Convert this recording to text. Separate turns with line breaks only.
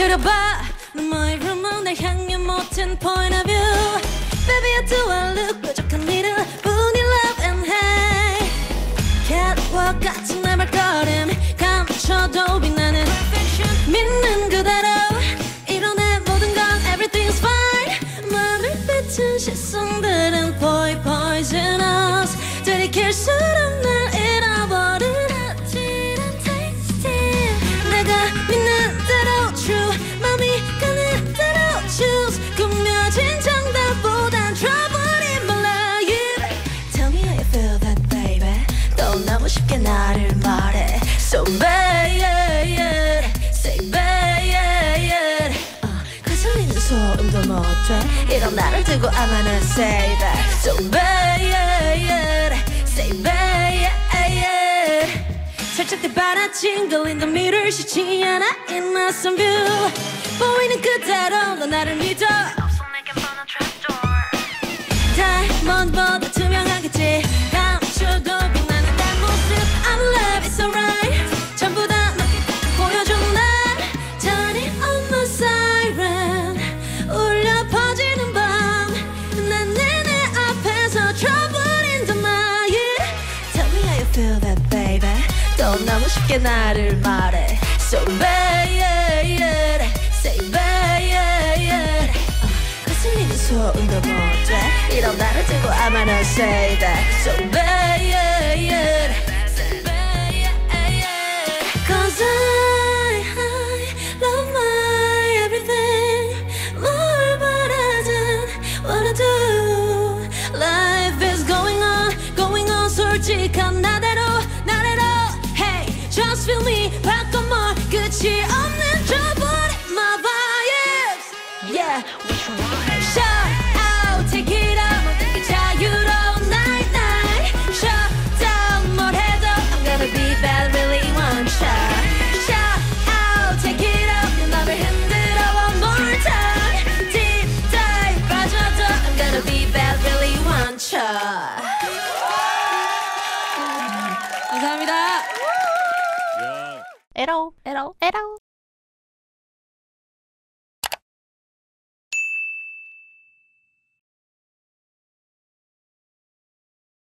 들어봐 너의 rumor 날 향해 모든 point of view Baby I do I look 뾰족한 미를 분이 love and hate catwalk 같은 내 발걸음 감춰도 빛나는 믿는 그대로 이뤄내 모든 건 everything's fine 마음을 뱉은 시선들은 boy poisonous 들이킬수록 못돼 이런 나를 두고 아마는 say that. So bad Say bad 살짝 대바라진 걸린 더 미를 쉬지 않아. In 낯선 view 보이는 그대로 너 나를 믿어 feel that baby 또 너무 쉽게 나를 말해 So bad Say bad 거슬리는 소음도 못돼 이런 나를 두고 아마 넌 say that So bad 時間なでろなれろ Hey just feel me. back on my Gucci I'm in trouble. My vibes Yeah 감사합니다.
에라오, 에라오, 에라오.